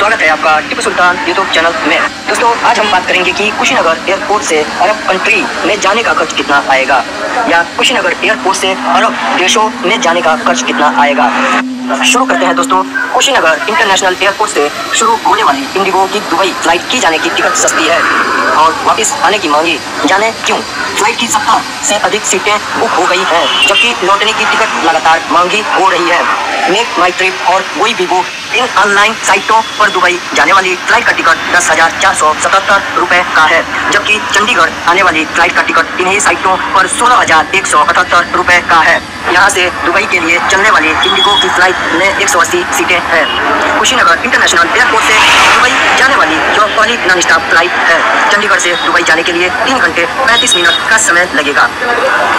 स्वागत है आपका टिप्पू सुल्तान यूट्यूब चैनल में। दोस्तों, आज हम बात करेंगे कि कुशीनगर एयरपोर्ट से अरब कंट्री में जाने का खर्च कितना आएगा, या कुशीनगर एयरपोर्ट से अरब देशों में जाने का खर्च कितना आएगा। शुरू करते हैं दोस्तों, कुशीनगर इंटरनेशनल एयरपोर्ट से शुरू होने वाली इंडिगो की दुबई फ़्लाइट की जाने की टिकट सस्ती है। और वापस आने की मांगी, जाने क्यों? फ़्लाइट की सत्तर से अधिक सीटें बुक हो गई हैं, जबकि लौटने की टिकट लगातार मांगी हो रही है। मेक माई ट्रिप और वही भी बुक इन ऑनलाइन साइटों पर दुबई जाने वाली फ़्लाइट का टिकट दस हज़ार चार सौ सतहत्तर रुपए का है, जबकि चंडीगढ़ आने वाली फ़्लाइट का टिकट इन्हीं साइटों पर सोलह हज़ार एक सौ अठहत्तर रुपए का है। यहाँ से दुबई के लिए चलने वाली इंडिगो की फ़्लाइट में एक सौ अस्सी सीटें हैं। कुशीनगर इंटरनेशनल एयरपोर्ट से दुबई जाने वाली जो पहली नॉन स्टॉप फ़्लाइट है। चंडीगढ़ से दुबई जाने के लिए तीन घंटे पैंतीस मिनट का समय लगेगा।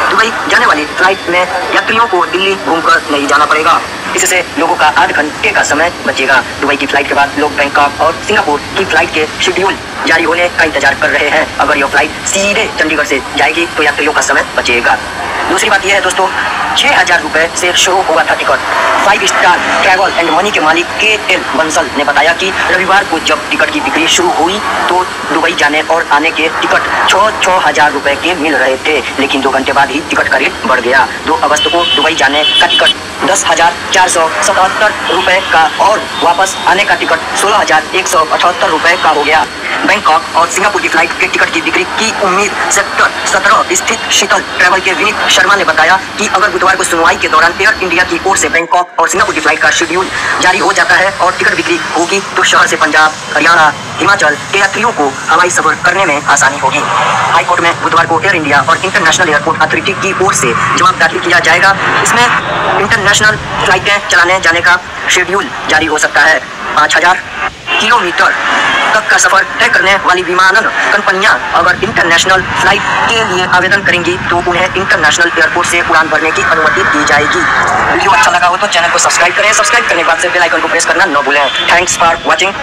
दुबई जाने वाली फ़्लाइट में यात्रियों को दिल्ली घूमकर नहीं जाना पड़ेगा। इससे लोगों का आध घंटे का समय बचेगा। दुबई की फ़्लाइट के बाद लोग बैंकॉक और सिंगापुर की फ़्लाइट के शेड्यूल जारी होने का इंतज़ार कर रहे हैं। अगर यह फ़्लाइट सीधे चंडीगढ़ से जाएगी तो यात्रियों का समय बचेगा। दूसरी बात यह है दोस्तों, छह हज़ार रुपए से शुरू हुआ था ticket five star travel and money के मालिक के एल बंसल ने बताया कि रविवार को जब टिकट की बिक्री शुरू हुई तो दुबई जाने और आने के टिकट छः छः हज़ार रुपए के मिल रहे थे, लेकिन दो घंटे बाद ही टिकट का रेट बढ़ गया। दो अगस्त को दुबई जाने का टिकट दस हज़ार चार सौ सतहत्तर रुपए का और वापस आने का टिकट सोलह हज़ार एक सौ अठहत्तर रुपए का हो गया। बैंकॉक और सिंगापुर की फ़्लाइट के टिकट की बिक्री की उम्मीद सेक्टर सत्रह स्थित शीतल ट्रेवल के विनीत शर्मा ने बताया कि अगर बुधवार को सुनवाई के दौरान एयर इंडिया की ओर से बैंकॉक और सिंगापुर की फ़्लाइट का शेड्यूल जारी हो जाता है और टिकट बिक्री होगी तो शहर से पंजाब, हरियाणा, हिमाचल के यात्रियों को हवाई सफ़र करने में आसानी होगी। हाईकोर्ट में बुधवार को एयर इंडिया और इंटरनेशनल एयरपोर्ट अथॉरिटी की ओर से जवाब दाखिल किया जाएगा। इसमें इंटरनेशनल फ्लाइटें चलाने जाने का शेड्यूल जारी हो सकता है। पाँच हज़ार किलोमीटर तक का सफ़र तय करने वाली विमानन कंपनियाँ अगर इंटरनेशनल फ़्लाइट के लिए आवेदन करेंगी तो उन्हें इंटरनेशनल एयरपोर्ट से उड़ान भरने की अनुमति दी जाएगी। वीडियो अच्छा लगा हो तो चैनल को सब्सक्राइब करें। सब्सक्राइब करने के बाद से बेल आइकन को प्रेस करना न भूलें। Thanks for watching